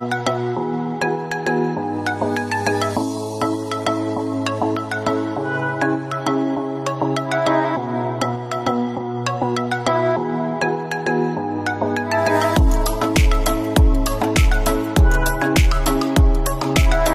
you